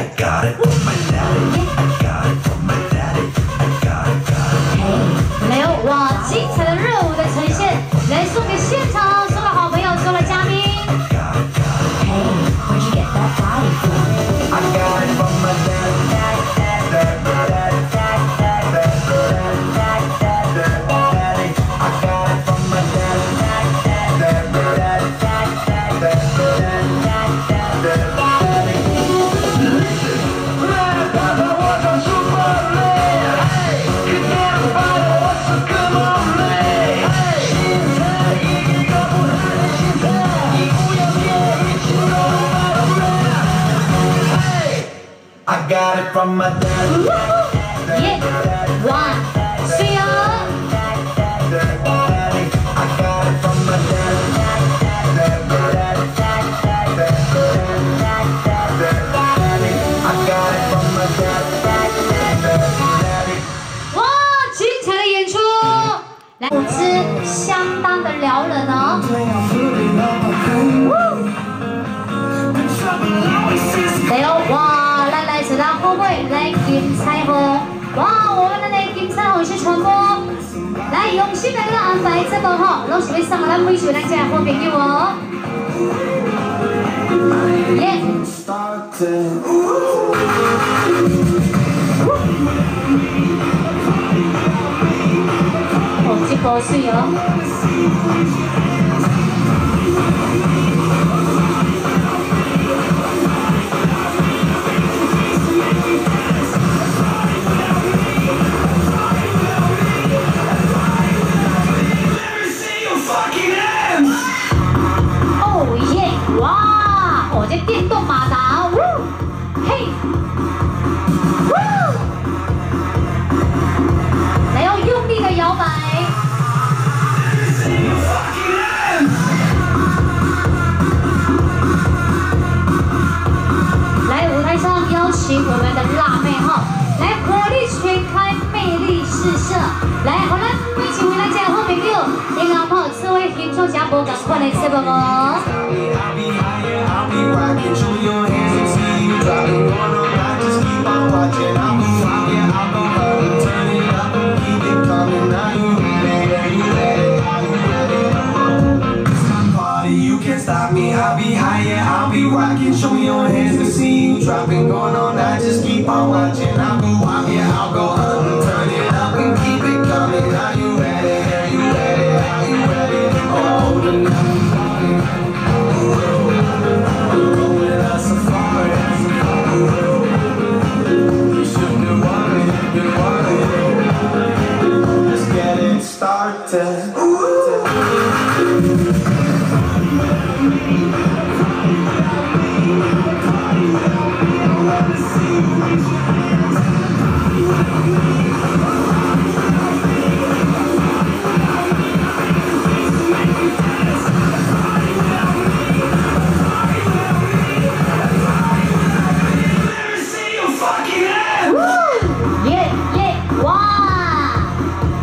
I got it. from my dad. Yeah. One. 来彩虹，哇！我们的那个金彩虹是传播，来用心的给他安排，这么好？老师，你上个那微来接好朋友哦。耶！好，接好，收腰。我们的辣妹哈，来火力全开，魅力四射，来好了，我们请回来这好朋友，你阿婆这位听众小伙伴，赶快来吃饭。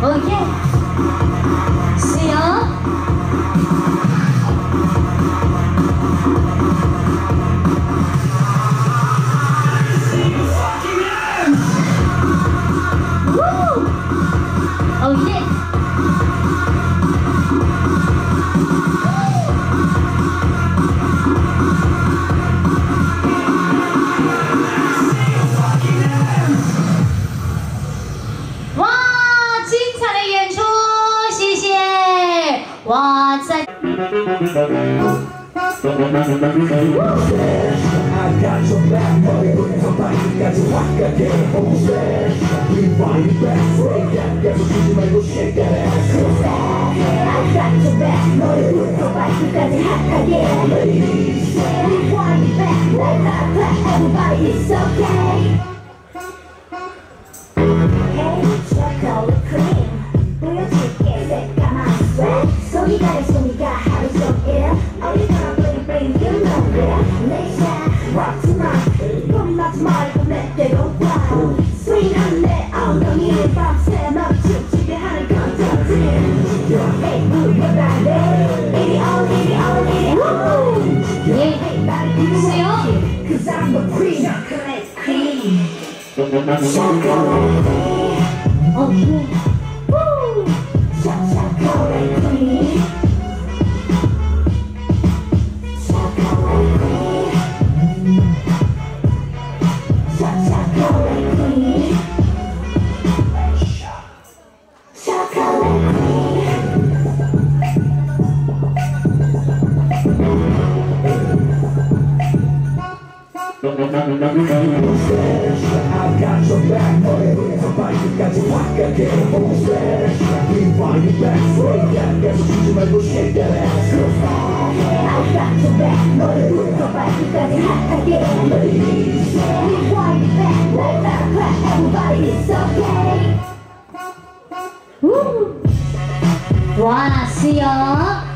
Oh yeah. I got your back, buddy, but somebody got your back again. Oh, man, we find you back, say that. Guess what you might go shake that ass. I got your back, buddy, but somebody got your back again. Ladies, we find you back, let's not clap. Everybody is so OK，小 I can't hold back Keep finding back, say that That's that ass back to back No, they would come back because again Ladies Keep winding back, let that clap Everybody, okay Woo! Wanna see ya?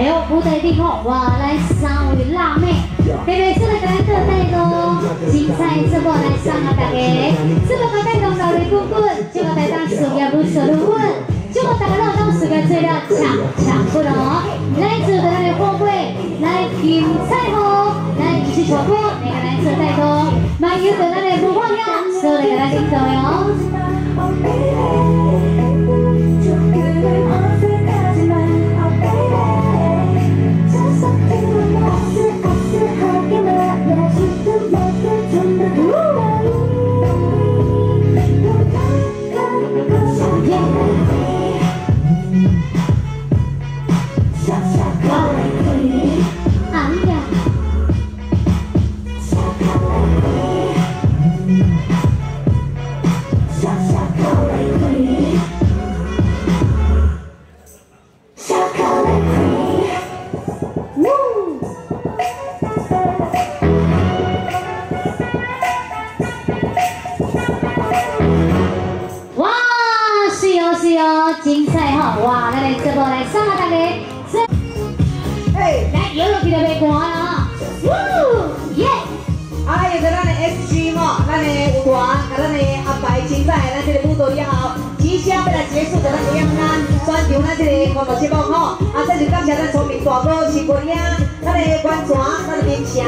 来哟，舞台顶吼，哇，来三位辣妹，特别是来咱各带动精彩直播来上啊大家，这个个带动老雷滚滚，这个带动事业如蛇如滚，这个大家让当事业做了抢抢不咯？来自咱的富贵，来金彩虹，来一起传播，每个来自带动，满有的咱的不放呀，所有的咱领导哟。结束的咱的两岸，全场咱这个广播节目吼，啊，这就感谢咱聪明大哥是国领，咱的观众，咱的明城，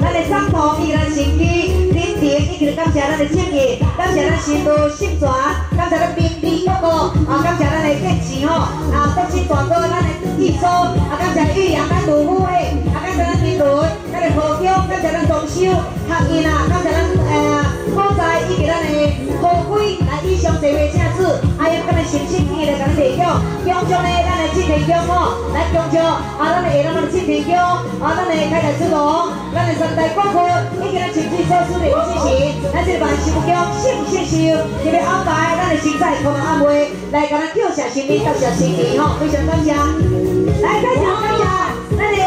咱的上头以及咱新区。林田，以及感谢咱的正义，感谢咱新都新传，感谢咱兵力哥哥，啊，感谢咱的建市吼，啊，国际大哥，咱的技术，啊，感谢玉阳咱杜虎的，啊，感谢咱金轮，咱的何强，感谢咱装修，客运啊，感谢咱呃所在以及咱的何辉来以上这位正子，还有咱的新信义来甲咱提供，中奖呢，咱的庆田奖吼，来中奖，啊，咱的下咱的庆田奖，啊，咱的开台之龙，咱的三大广告，以及咱情绪措施的有支持，咱这个万寿奖幸不幸寿，特别安排咱的精彩同埋安慰，来甲咱叫下新年，到下新年吼，非常感谢，来感谢感谢咱的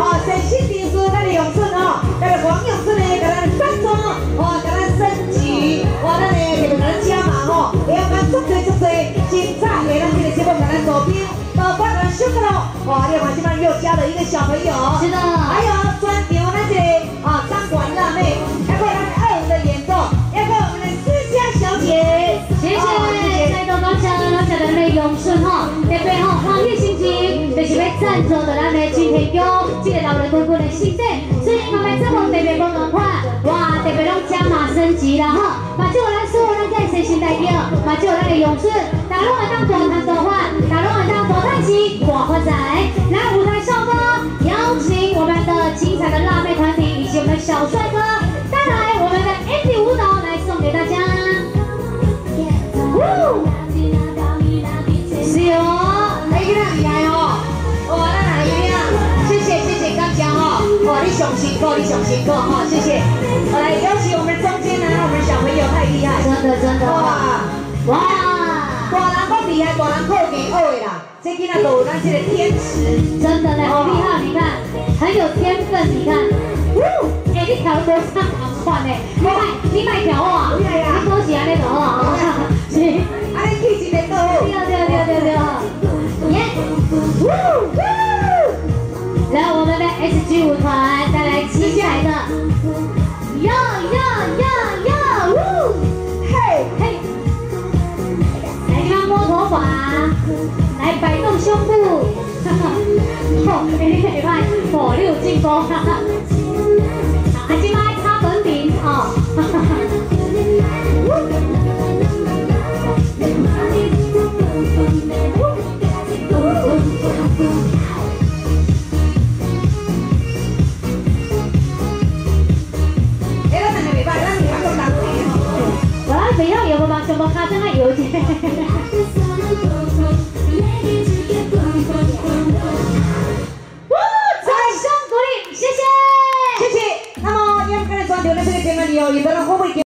哦，神信电视，咱的永顺哦，咱的黄永顺呢，给咱赞助，哇，甲咱升级，哇，咱的特别甲咱加码吼，会有咱足多足多精彩的咱这个节目给咱左边。到关咱收个咯，哇！你看这边又加了一个小朋友，是的还有专场咱这个啊张管辣妹，还有咱二五的演奏，还有我们的思佳小姐，谢谢，再多感谢咱的永顺吼，特别吼欢喜心情，就是要赞助到咱的金田奖，这个老人。滚滚的心底，所以我们这么特别不同款，哇，特别拢加码升级了吼，嘛就有咱所有咱这些新代表，嘛就有咱的勇士，大家拢会当大谈大话，大家拢哇，你上辛苦，你上辛苦哈，谢谢。来，有请我们中间的我们小朋友太厉害，真的真的哇！哇！果然够厉害，果然够给学的啦，这囡仔都有咱这个天池。真的嘞，好厉害！你看，很有天分。你看，呜，哎，你调多上好款呢。你买，你买调啊？你多喜欢那种啊？是，来摆动胸部，哈。哈，哎、欸，你看你，进步，哈哈。啊，今摆擦粉饼哦，哈哈。没让有吗？怎么发生了？有点。